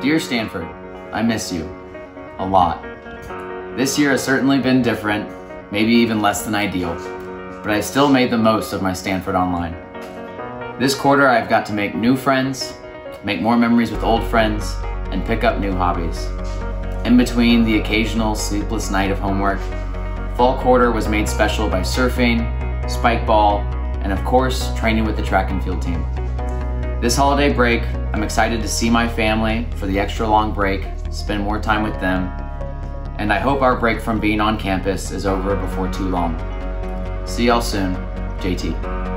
Dear Stanford, I miss you. A lot. This year has certainly been different, maybe even less than ideal, but I've still made the most of my Stanford Online. This quarter, I've got to make new friends, make more memories with old friends, and pick up new hobbies. In between the occasional sleepless night of homework, fall quarter was made special by surfing, spike ball, and of course, training with the track and field team. This holiday break, I'm excited to see my family for the extra long break, spend more time with them, and I hope our break from being on campus is over before too long. See y'all soon, JT.